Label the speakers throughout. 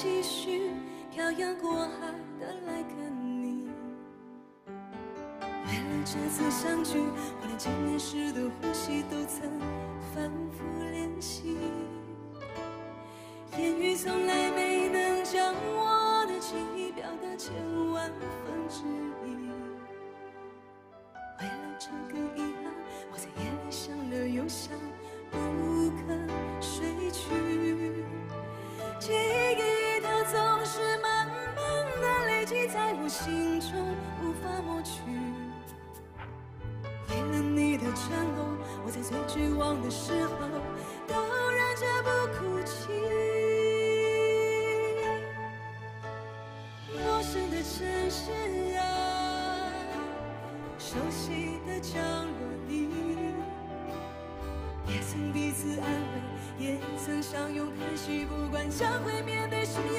Speaker 1: 继续漂洋过海的来看你。为了这次相聚，我连见面时的呼吸都曾反复练习。言语从来没能将我的情意表达千万分之一。心中，无法抹去。为了你的承诺，我在最绝望的时候都忍着不哭泣。陌生的城市啊，熟悉的角落里，也曾彼此安慰，也曾相拥叹息，不管将会面对什么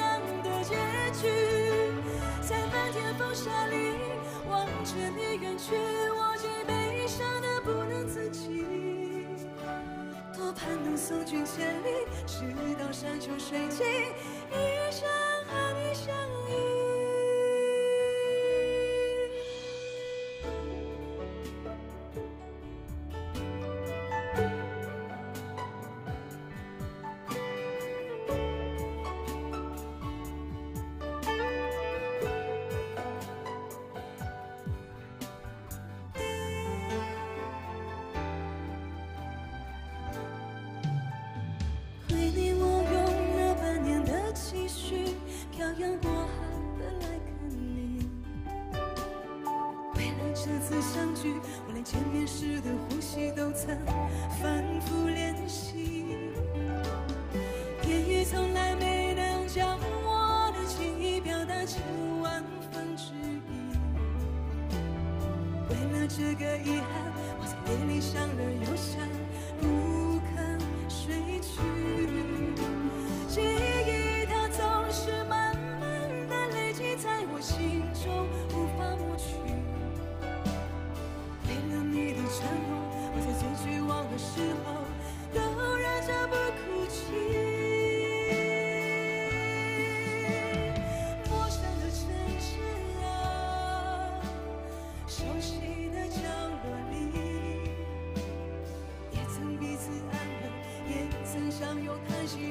Speaker 1: 沙里望着你远去，我竟悲伤得不能自己。多盼能送君千里，直到山穷水尽，这次相聚，我连见面时的呼吸都曾反复练习。言语从来没能将我的情意表达千万分之一。为了这个遗憾，我在夜里想了又想，不肯睡去。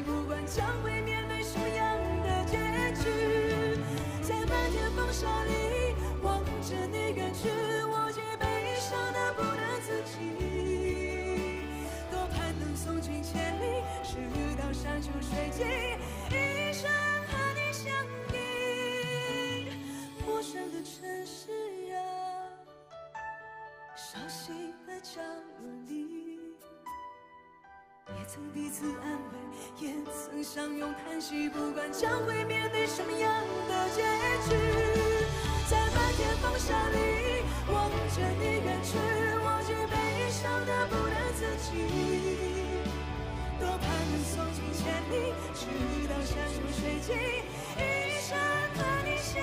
Speaker 1: 不管将会曾彼此安慰，也曾相拥叹息，不管将会面对什么样的结局，在漫天风沙里望着你远去，我竟悲伤的不能自己。多盼能送君千里，直到山穷水尽，一生和你相